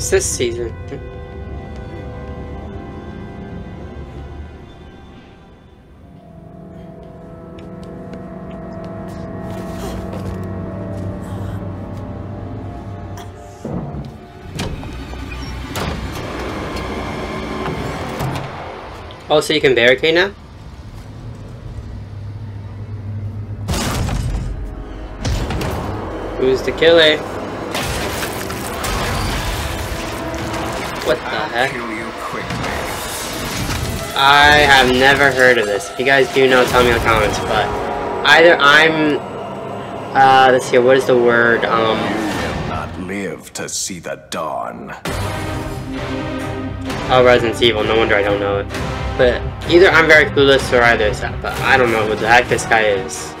What's this season? Oh, so you can barricade now? Who's the killer? Heck? kill you quickly. I have never heard of this. If you guys do know, tell me in the comments. But either I'm, uh, let's see, what is the word? Um, You Will not live to see the dawn. oh, Resident Evil. No wonder I don't know it. But either I'm very clueless or either it's that. But I don't know who the heck this guy is.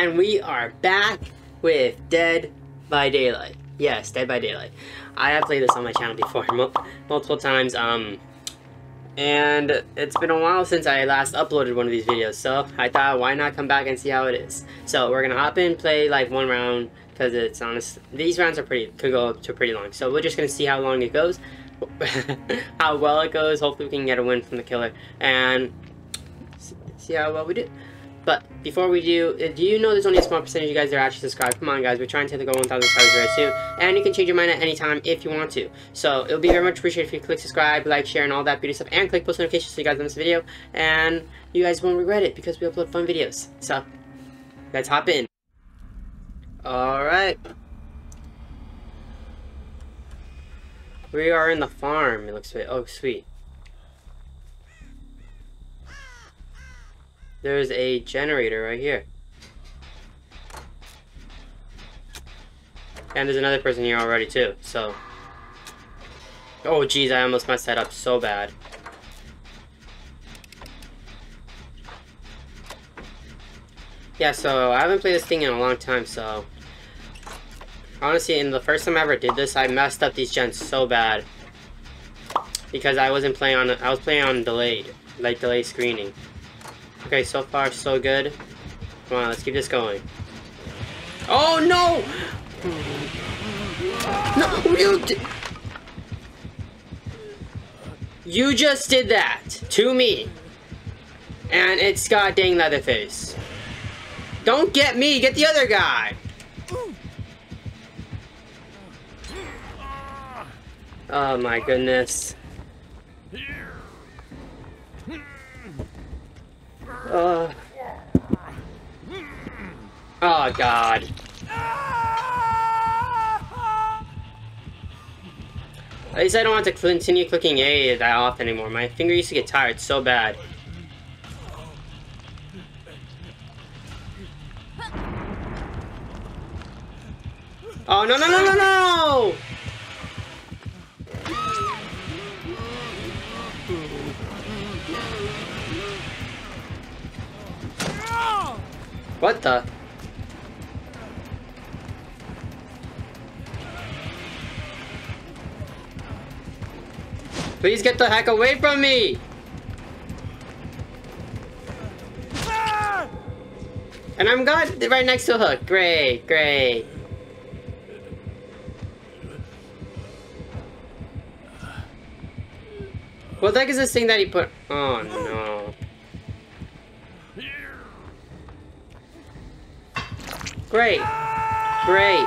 And we are back with Dead by Daylight. Yes, Dead by Daylight. I have played this on my channel before, mul multiple times. Um, and it's been a while since I last uploaded one of these videos, so I thought, why not come back and see how it is? So we're gonna hop in, play like one round, because it's honest. These rounds are pretty could go up to pretty long, so we're just gonna see how long it goes, how well it goes. Hopefully, we can get a win from the killer, and see how well we do. But before we do, uh, do you know there's only a small percentage of you guys that are actually subscribed? Come on, guys, we're trying to hit the goal 1,000 subscribers very soon, and you can change your mind at any time if you want to. So it'll be very much appreciated if you click subscribe, like, share, and all that beauty stuff, and click post notifications so you guys don't miss a video, and you guys won't regret it because we upload fun videos. So let's hop in. All right. We are in the farm. It looks sweet. Oh, sweet. There's a generator right here. And there's another person here already too, so. Oh geez, I almost messed that up so bad. Yeah, so I haven't played this thing in a long time, so. Honestly, in the first time I ever did this, I messed up these gens so bad. Because I wasn't playing on, I was playing on delayed, like delayed screening. Okay, so far so good. Come on, let's keep this going. Oh no! No, you. You just did that to me. And it's god dang Leatherface. Don't get me, get the other guy. Oh my goodness. Uh. Oh god. At least I don't have to continue clicking A that often anymore. My finger used to get tired so bad. Oh no no no no no! What the? Please get the heck away from me! And I'm got right next to Hook. Great, great. What the heck is this thing that he put? Oh no. Great. Great.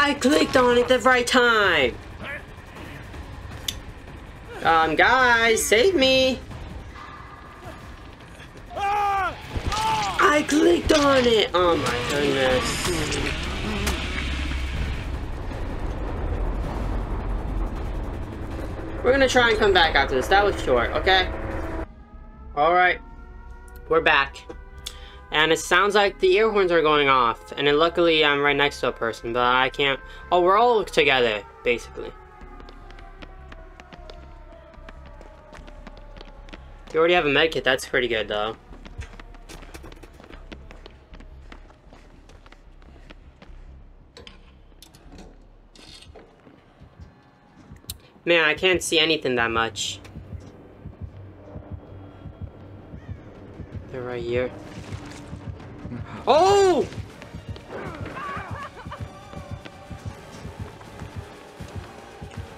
I clicked on it the right time. Um, guys, save me. I clicked on it. Oh my goodness. We're gonna try and come back after this. That was short, okay? Alright. We're back. And it sounds like the ear horns are going off. And then luckily I'm right next to a person, but I can't... Oh, we're all together, basically. You already have a med kit, that's pretty good though. Man, I can't see anything that much. They're right here. Oh!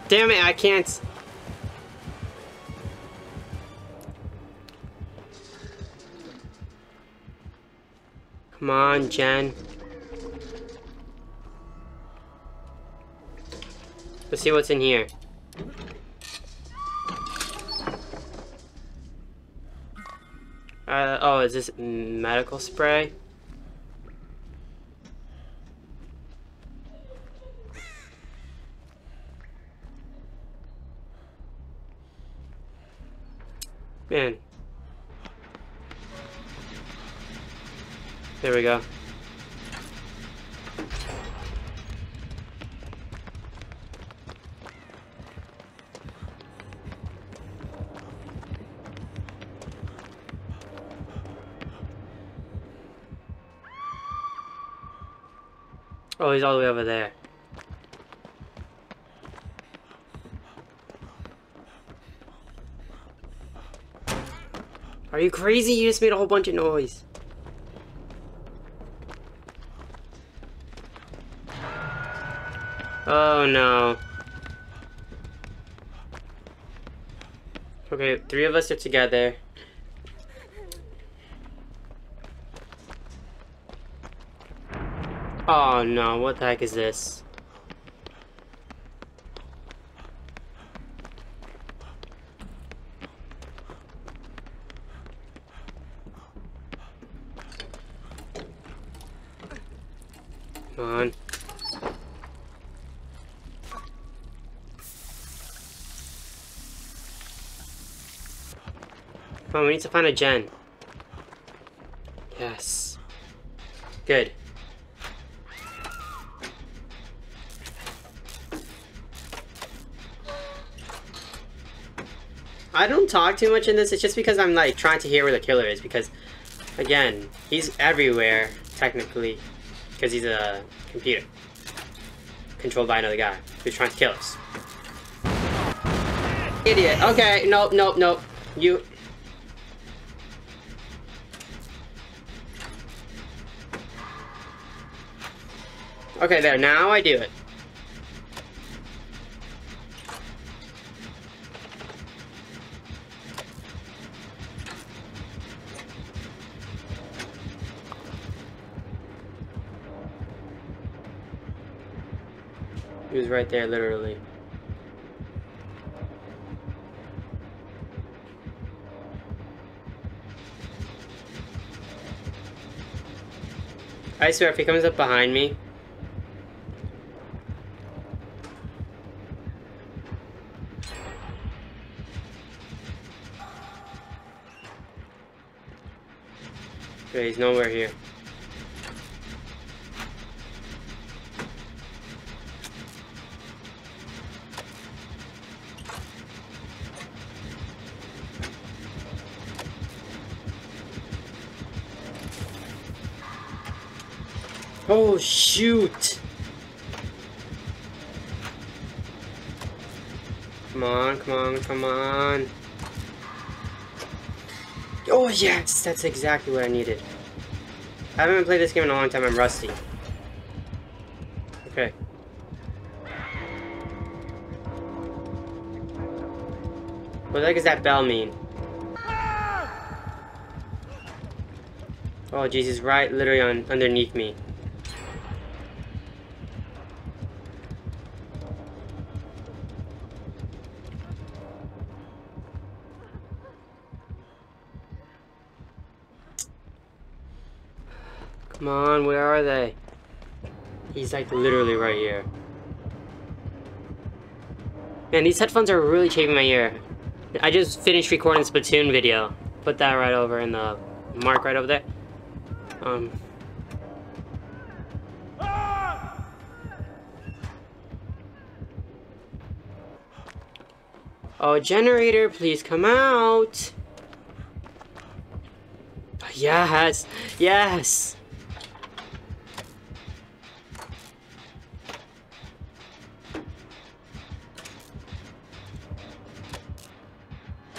Damn it, I can't. Come on, gen. Let's see what's in here. Uh, oh, is this medical spray? Man. There we go. Oh, he's all the way over there. Are you crazy? You just made a whole bunch of noise. Oh no. Okay, three of us are together. Oh no, what the heck is this? Come on. Come on, we need to find a gen. Yes. Good. I don't talk too much in this, it's just because I'm like trying to hear where the killer is because again, he's everywhere technically because he's a computer controlled by another guy who's trying to kill us. Idiot. Okay, nope, nope, nope. You Okay, there. Now I do it. He was right there, literally. I swear, if he comes up behind me, Okay, he's nowhere here. Oh, shoot! Come on, come on, come on. Oh, yes! That's exactly what I needed. I haven't played this game in a long time. I'm rusty. Okay. What the heck does that bell mean? Oh, Jesus, right literally on underneath me. Come on, where are they? He's like literally right here. Man, these headphones are really chafing my ear. I just finished recording Splatoon video. Put that right over in the mark right over there. Um. Oh, generator, please come out. yes, yes.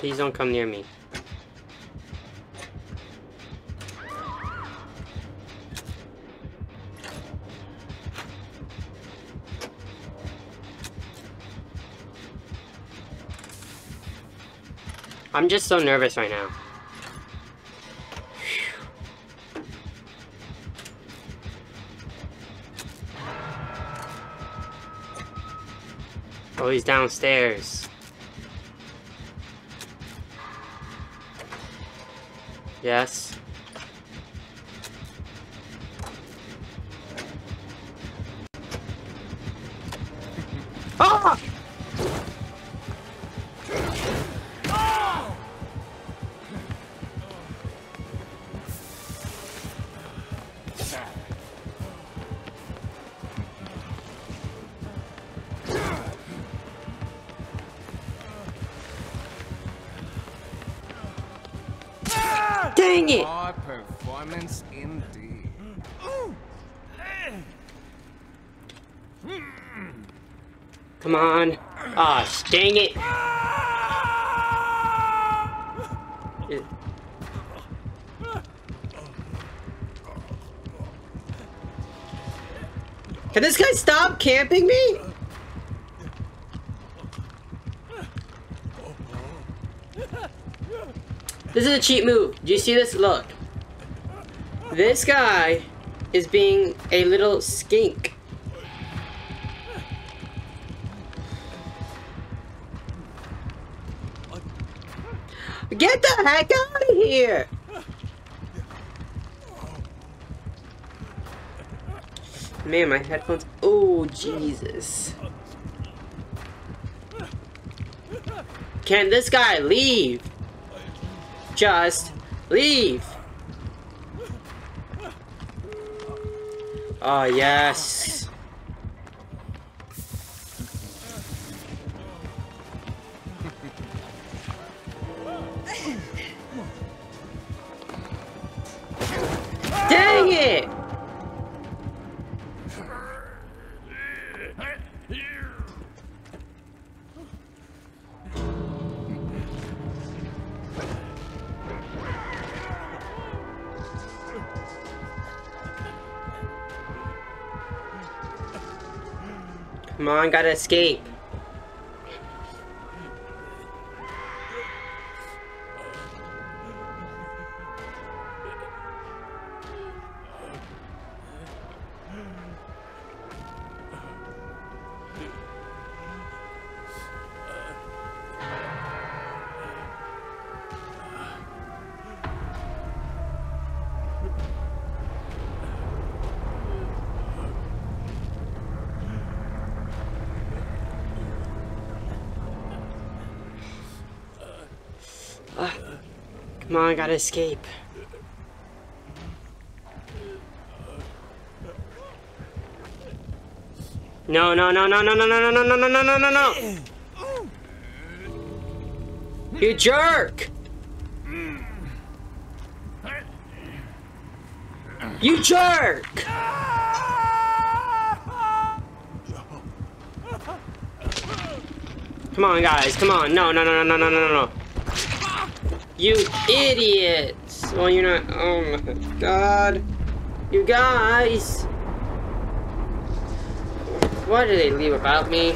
Please don't come near me. I'm just so nervous right now. Oh, he's downstairs. Yes. Ah! Performance indeed. Come on. Ah, dang it. Can this guy stop camping me? This is a cheat move. Do you see this? Look. This guy is being a little skink. Get the heck out of here! Man, my headphones. Oh, Jesus. Can this guy leave? Just leave. Oh, yes. Come on, gotta escape. Come on, gotta escape. No, no, no, no, no, no, no, no, no, no, no, no, no, no! You jerk! You jerk! Come on, guys, come on. No, no, no, no, no, no, no, no. You idiots! Well, you're not. Oh my god. You guys! What did they leave about me?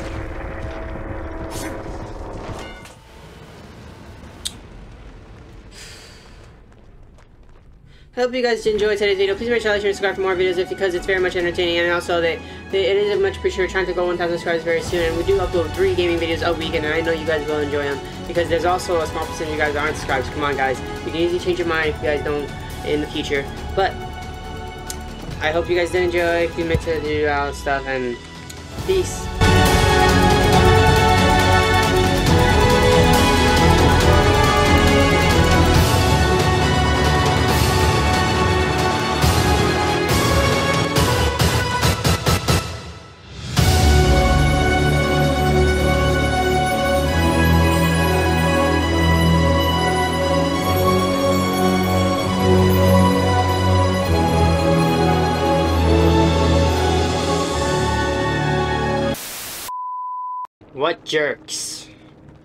Hope you guys enjoyed today's video. Please make sure to like, share, and subscribe for more videos if, because it's very much entertaining and also that, it is much appreciated. Trying to go 1,000 subscribers very soon and we do upload three gaming videos a week and I know you guys will enjoy them because there's also a small percentage of you guys that aren't subscribed. So come on guys, you can easily change your mind if you guys don't in the future. But I hope you guys did enjoy. Please make sure to do all stuff and peace. Jerks?